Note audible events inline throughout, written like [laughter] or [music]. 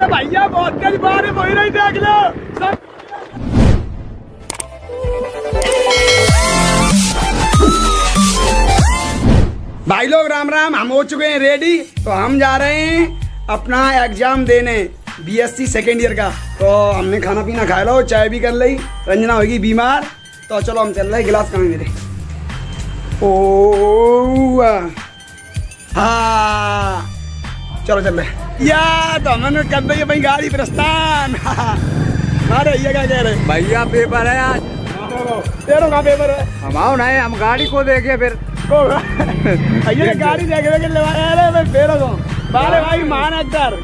भैया, बहुत तेज बारिश हो रही देख लो। भाई लोग, राम राम, हम हो चुके हैं रेडी तो हम जा रहे हैं अपना एग्ज़ाम देने बीएससी सेकेंड ईयर का। तो हमने खाना पीना खा लो, चाय भी कर ली, रंजना होगी बीमार। तो चलो, हम चल रहे गिलास है मेरे। ओ चलो चल या तो हमने कर दी भाई गाड़ी प्रस्थान [laughs] अरे ये क्या कह रहे भैया पेपर है आज। तेरों का पेपर है? हम आओ ना हम गाड़ी को [laughs] देखे फिर। भैया गाड़ी देख देख अरे मैं फेरो को बारे भाई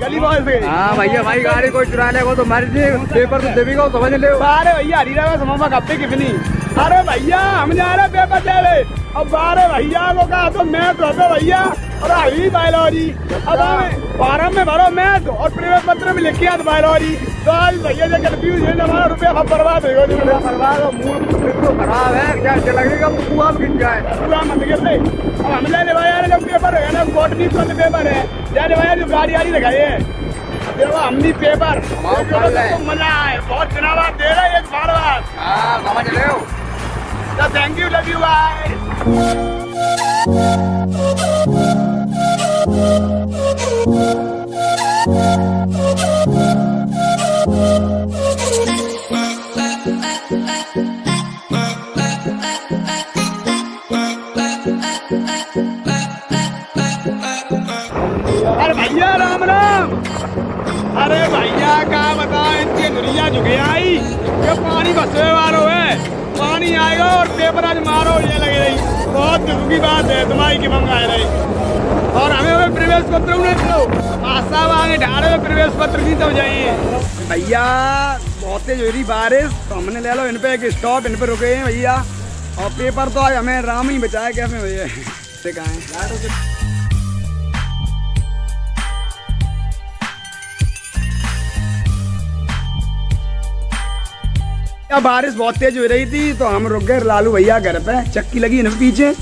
गली बॉय से। हाँ भैया भाई गाड़ी को चुरा ले को तो मर्ज़ी पेपर तो देवी को समझ ले। बारे भैया हरीरा में समोसा कप्पे कितनी? अरे भैया हम जा रहे पेपर दे रहे अब बारे भैया को कहा तो मैथ हो तो भैया। और आई बायोलॉजी। अब हमें फार्म में भरो मैथ और प्रवेश पत्र में लिखिए तो बायोलॉजी। तो आज भैया जो कंफ्यूज है हमारा रुपया सब बर्बाद हो गया। बर्बाद हो मूड तो खराब है। क्या लगेगा कुआ गिर जाए। पूरा मत गिर ले अब हम जाने वाले जब पेपर है ना बॉटनी का पेपर है। जाने वाले जो गाड़ी वाली लगाई है। हम भी पेपर। तो मज़ा आए बहुत चुनाव दे रहे हैं एक बार बार। हाँ समझ ले तो thank you love you bye अरे भैया, राम राम। अरे भैया, क्या बताओ इतनी दुनिया झुके आई। ये पानी बसवे वालों है। पानी आएगा और पेपर आज मारो, ये लगे रही। बहुत दुख की बात है तुम्हारी की मंग आए रही। और हमें हमें प्रवेश पत्र उन्हें दो। आशा आगे ढारे में प्रवेश पत्र नहीं तो जाइए भैया, बहुत तेज हो रही बारिश। तो हमने ले लो इन पे एक स्टॉप इन पे रुके हैं भैया। और पेपर तो आज हमें राम ही बचाया, कैसे भैया से कहा बारिश बहुत तेज हो रही थी तो हम रुक गए लालू भैया घर पे चक्की लगी है ना पीछे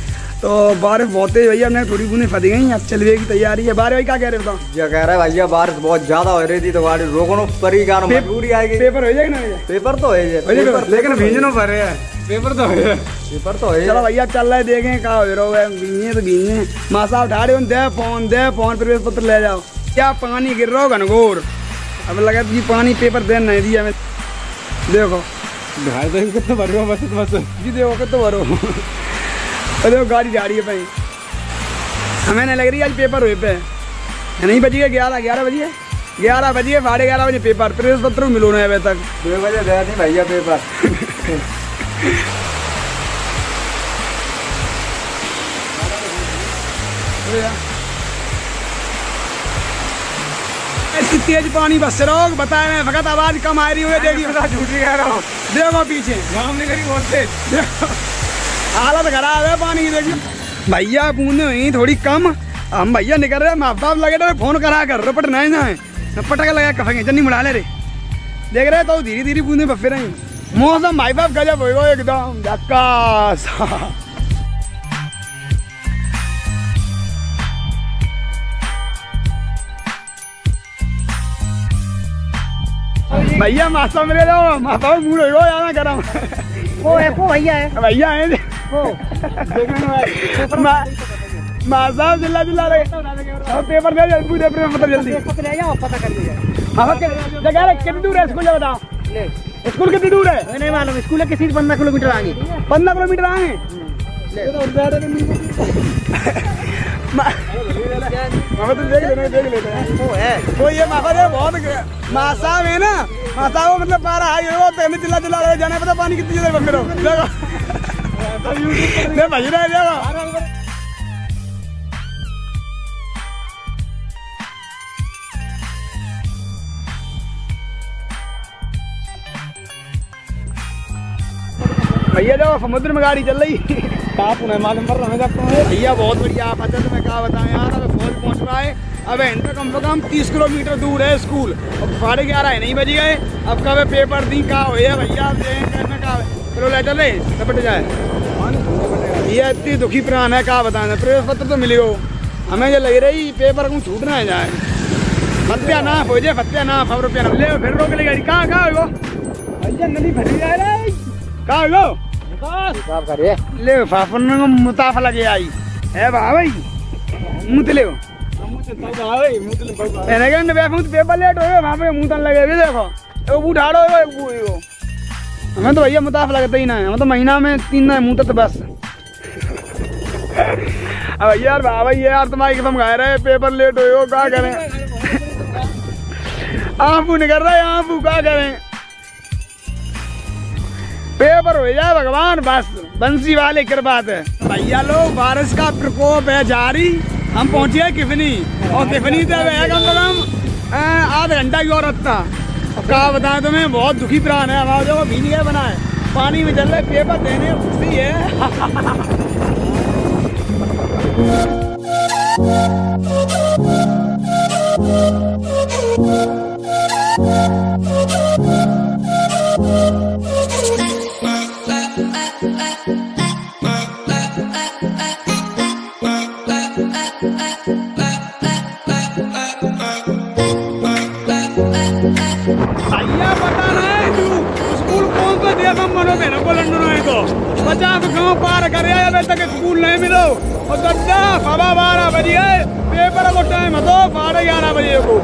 तो बारिश बहुत तेज भैया हमने थोड़ी बूंदे फंस गई अब चलवे की तैयारी है। बारे भाई क्या कह रहे बताओ? ये कह रहा है भैया बारिश बहुत ज़्यादा हो रही थी तो गाड़ी रोकनो परी गानो मजबूरी आएगी। पेपर हो जाएगा ना पेपर तो है हो लेकिन भेजना पड़ रहा है। पेपर तो है। पेपर तो है। चलो भैया चल रहे देखें क्या हो रहा है तो बीने माँ साहब ढाड़े दे फ़ोन दे फ़ोन प्रवेश पत्र ले जाओ। क्या पानी गिर रहा हो घनघोर अब लगा कि पानी पेपर दे नहीं दिया मैं देखो। [laughs] कितना भर बस बस जी देखो तो भरो देखो गाड़ी जा रही है भाई हमें नहीं लग रही आज पेपर हुए पे नहीं बजी गए ग्यारह ग्यारह बजे ग्यारह बजे साढ़े ग्यारह बजे पेपर प्रेस पत्र मिलो ना अभी तक दो बजे गया नहीं भैया पेपर इतनी तेज पानी बस रहो बताए मैं भगत आवाज़ कम आ रही है देखिए झूठी कह रहा हूँ। देखो पीछे। काम नहीं करी बहुत तेज। हालत खराब है पानी की देखिए भैया बूंदे हुई थोड़ी कम। हम भैया निकल रहे माँ बाप लगे रहे फ़ोन करा कर रपट नहीं ना पटका लगा कफेंगे जन्नी मुड़ा ले रे। देख रहे तो धीरे धीरे बूंदे बफे रही मौसम भाई बाप गजब हो एकदम झक्कास भैया मासा मेरे जाओ माता मूड हो जाना गरम वो है वो भैया है। भैया है वो। चिल्ला रहे। अब पेपर दे जल्दी पूरे पेपर पता जल्दी। पता ले जाओ पता कर लीजिए हाँ जगह कितनी दूर है स्कूल बताओ ले। स्कूल कितनी दूर है? नहीं मालूम स्कूल किसी पंद्रह किलोमीटर आगे। पंद्रह किलोमीटर आए [laughs] [laughs] वो वो बहुत माँ ना मासा साहब मतलब पारा हाई वो तो चिल्ला चिल्ला रहे जाने पता पानी कितनी देर बंद करो देखो भाई रहे देखो भैया जो समुद्र में गाड़ी चल रही। आप उन्हें मालूम कर रहा हूँ भैया बहुत बढ़िया आप तो मैं क्या बताएँ यार अब फौज पहुँच रहा है। अब इनका कम से कम तीस किलोमीटर दूर है स्कूल। अब साढ़े ग्यारह है नहीं बज गए। अब कब पेपर दी कहा हो भैया? कहा चलो ले चले लपट जाए। ये इतनी दुखी प्राण है क्या बताएँ? प्रवेश पत्र तो मिले हो हमें ये लग रही पेपर को छूट ना जाए। सत्यानाश हो जाए सत्यानाश अब रुपया ले फिर रोक ले गाड़ी। कहाँ कहाँ हो भैया नदी भरी जा रही। कहाँ हो? हिसाब ले फाफन मुताफ लगे आई। बा भाई? ना मुँह पेपर लेट हो वहाँ पे लगे भी देखो। हो वो वो हमें तो भैया मुताफ लगता ही ना है हम तो महीना में तीन ना मुँह तो बस। अब यार बाबा ये यार तुम्हारी कसम खा रहे पेपर लेट हो क्या करें? आँसू निकल रहा है आँसू क्या करें? पेपर हो जाए भगवान, बस, बंसी वाले कृपा है भैया लोग, बारिश का प्रकोप है, जारी। हम पहुँचे हैं किफनी। और किफनी से है कम से कम आधा घंटा की और रखता। क्या बताएँ तुम्हें, बहुत दुखी प्राण है। हमारा देखो भीनी है बना है पानी में चल रहे पेपर देने खुशी है। [laughs] सवा बारह बजे पेपर को टाइम है तो साढ़े ग्यारह बजे को।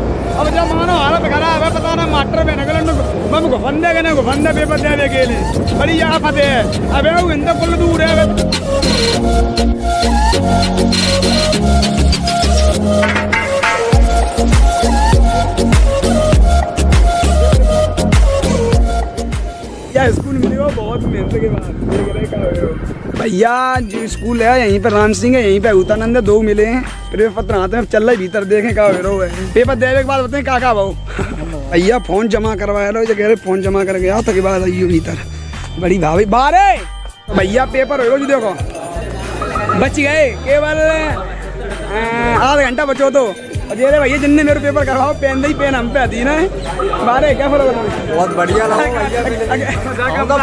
अब जब मानो हालत खराब है, पता ना मास्टर पे निकल मम को फंदे के को फंदे पेपर दे दे के लिए। बड़ी आफत है। अबे इंदा कुल दूर है। अबे क्या स्कूल बहुत मेहनत के बाद। रहे। भैया जो स्कूल है यहीं पर राम सिंह है यहीं पे उतानंद है दो मिले हैं। पेपर पत्र आते हैं चल रहे भीतर देखें क्या हो रहा है। पेपर देने के बाद बताएँ क्या क्या भाव भैया फ़ोन जमा करवाया लो जो कह रहे फ़ोन जमा कर गया तक बाद आइयो भीतर बड़ी भाभी बाहर है। भैया पेपर हो जी देखो। बच गए केवल आधा घंटा बचो तो। और ये भैया जिनने मेरे पेपर करवाओ पेन दही पेन हम पे आती है। ना बारे क्या फ़र्क बहुत बढ़िया तो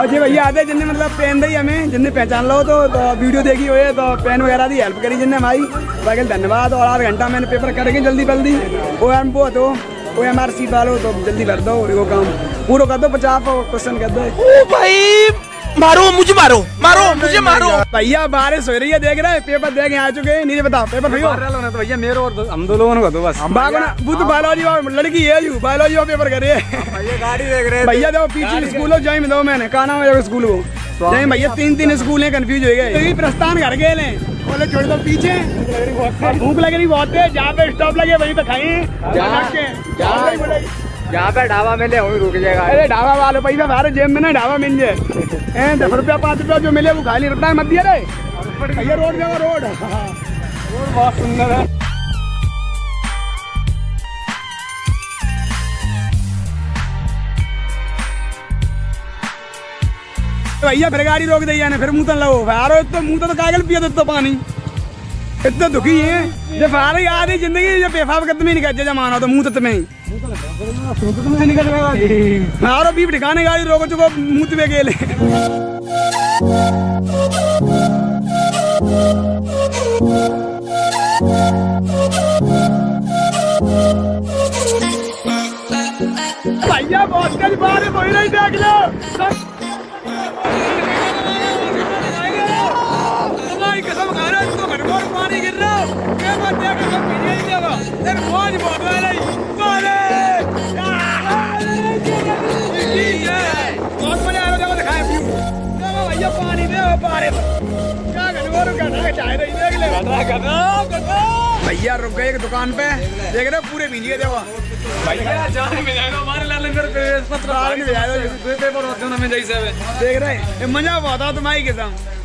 और जी भैया आते जिनने मतलब पेन दी हमें जिनने पहचान लो तो, तो वीडियो देखी हुई है तो पेन वगैरह दी हेल्प करी जिनने हमारी बाकी धन्यवाद और आधा घंटा मैंने पेपर करेंगे जल्दी जल्दी ओ एम वो तो ओ एम आर सी वालो तो जल्दी भर दो वो काम पूरा कर दो पचास क्वेश्चन कर दो। भाई मारो मुझे मारो मारो मुझे मारो। भैया बारिश हो रही है देख रहे हैं पेपर देख आ चुके हैं नीचे बताओ पेपर भैया तो भैया मेरे और दो- हम दो लोगों को दो बस। बुद्ध बायोलॉजी और लड़की है यू बायोलॉजी और पेपर करे भैया गाड़ी देख रहे भैया देखो पीछे स्कूल हो ज्वाइन दो मैंने कहा नाम है स्कूल को नहीं भैया तीन तीन स्कूल है कंफ्यूज हो गए। प्रस्थान घर गए बोले छोड़ दो पीछे। भूख लग रही बहुत है जहाँ पे स्टॉप लगे वहीं पे खाई जहाँ- पे ढाबा मिले, वहीं रुक जाएगा। अरे ढाबा वाले पैसा सारे जेब में ना, ढाबा मिल जाए। दस रुपया, पाँच रुपया जो मिले वो खाली रुपया मत दिया रे। रोड जगह रोड। रोड बहुत सुंदर है। भैया, फिर गाड़ी रोक दी जाने फिर मुँह तन लगो फारो तो मुँह तो कागल पिया तो पानी। इतना दुखी है? जब फारे आधी ज़िंदगी जब पेफाब कदम ही निकल जाए जमाना तो मुँह तत में ही। मारो बीप ठिकाने गाड़ी रोको चुको, मुँह पे गेले भैया, बहुत कल बारे बोल रही देख लो। भैया रुक गए एक दुकान पे। देख रहे पूरे भींज गए देखो भैया जान में जाएगा हमारे लाल पे पत्र पेपर होते हैं। हमें जैसे देख रहे हैं मज़ा बहुत आता तुम्हारी ना आ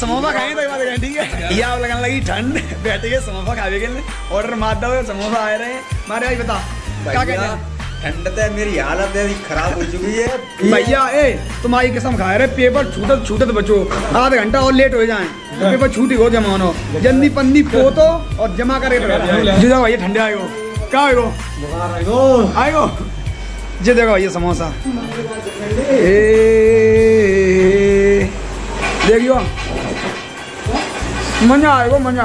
समोसा खाएँगे तो बात ठीक है। या लगने लगी ठंड। बैठे के समोसा खावे के लिए ऑर्डर मार दो समोसा आए रहे मारे आज बता क्या ठंड से मेरी हालत है खराब हो चुकी है। भैया ए तुम्हारी कसम खा रहे पेपर छूटत छूटत बचो आधा घंटा और लेट हो जाए। तो पेपर छूटी हो जमानो जल्दी पंदी पोतो और जमा करे जी जाओ भैया ठंडे आएगो क्या आएगो आएगो जी देखो भैया समोसा। ए देखियो। मज़ा आएगो मज़ा।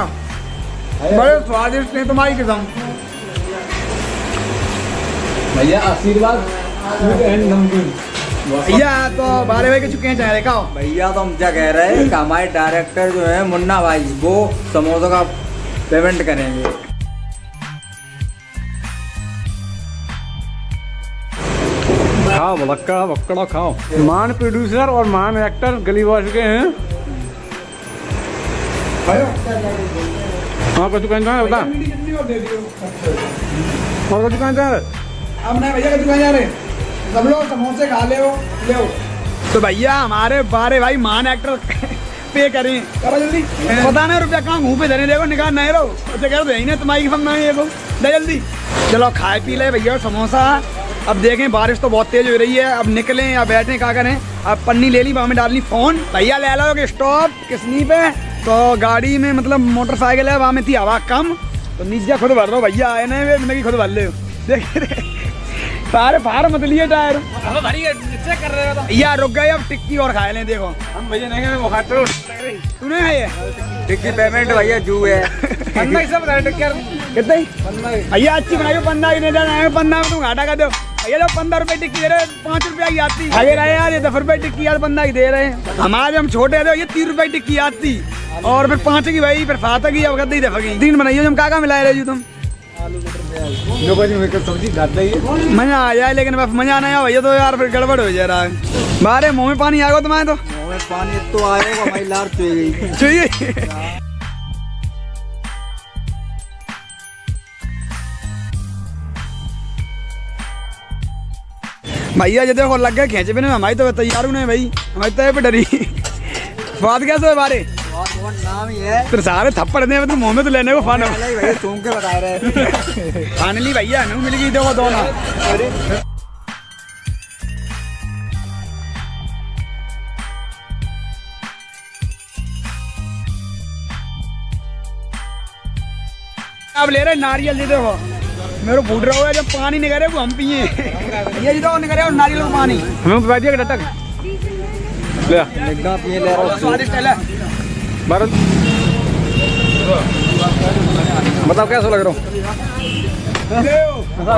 बड़े स्वादिष्ट हैं तुम्हारी कसम। भैया आशीर्वाद। भैया तो बारह बजे के चुके हैं चाहे खाओ। भैया तो हम क्या कह रहे हैं कि हमारे डायरेक्टर जो है मुन्ना भाई वो समोसों का पेमेंट करेंगे। खाओ भलक्का भक्कड़ा खाओ। मान प्रोड्यूसर और मान एक्टर गली बॉस के हैं। हाँ कुछ कहना है बता। और कुछ कहना है। अब नहीं भैया के दुकान जा रहे सब लोग समोसे खा ले ले तो भैया हमारे बारे भाई मान एक्टर पे करें। करो जल्दी। पता नहीं रुपया कहाँ पे धरे देखो निकाल नहीं रहो। अच्छा कह रहे तुम्हारी फम नहीं देखो दे जल्दी। चलो खाए पी ले भैया समोसा। अब देखें बारिश तो बहुत तेज हो रही है। अब निकलें या बैठें क्या करें? अब पन्नी ले ली वहाँ में डालनी फ़ोन। भैया ले लो कि स्टॉप किसनी पे तो गाड़ी में मतलब मोटरसाइकिल है वहाँ में थी हवा कम। तो नीचे खुद भर दो भैया आए ना ज़िंदगी खुद भर ले। देख सारे फार मत लिए टायर। चेक कर रहे हो भैया रुक गए अब टिक्की और खाए लें देखो। हम भैया नहीं तूने है। ये? टिक्की पेमेंट भैया जू है। पन्ना ही कितने? ही भैया अच्छी बनाई हो पंद्रह की नहीं पंद्रह में तुम घाटा कर दो। भैया जो पंद्रह रुपए टिक्की दे रहे हैं पाँच रुपया की आती। रहे यार ये दस रुपए टिक्की यार पंद्रह की दे रहे हैं। हमारे हम छोटे थे ये तीस रुपए टिक्की आती। और फिर पाँच की भाई फिर सात की अब गद्दी दफ़ा की। तीन बनाइयो हम काका मिला रहे तुम। ही मज़ा आ जाए लेकिन बस मज़ा नहीं आया भैया तो यार फिर गड़बड़ हो जा रहा है बारे मुँह में पानी आ गया तुम्हारे तो? मुँह में पानी तो आएगा हमारी लार चाहिए? भैया ये देखो लग गए खेचे बिना हमारी तो तैयार नहीं भाई। हमारी तो पे डरी। स्वाद कैसे है बारे? बहुत नाम ही है। सारे थप्पड़ दे तो मुँह में तो लेने को फाना। ही? बता फाइनली भैया नहीं मिल गई देखो दोनों। अब ले रहे नारियल जी देखो। मेरे फूट रहा हुआ है जब पानी नहीं करे वो हम पिए। ये जी नहीं करे और नारियल का पानी। हमें बता दिया डटक ले निगाह पिए ले रहा हूँ स्वादिष्ट है। भारत। बताओ कैसा लग रहा हूँ?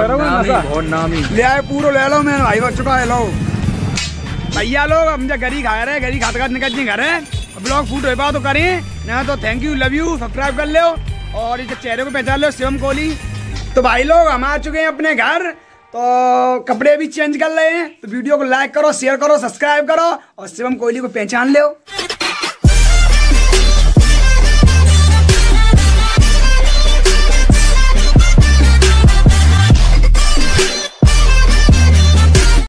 रहा नामी ले आए पूरो ले लो मैं भाई बच्चों का लो भैया लोग हम जब गरी खा रहे हैं गरी खाते खाते निकल जी घर है। ब्लॉग फूट हो पा तो करें। ना तो thank you love you subscribe कर लो। और इस चेहरे को पहचान लो शिवम कोहली। तो भाई लोग, हम आ चुके हैं अपने घर। तो कपड़े भी चेंज कर रहे हैं। तो वीडियो को लाइक करो शेयर करो सब्सक्राइब करो और शिवम कोहली को पहचान लो।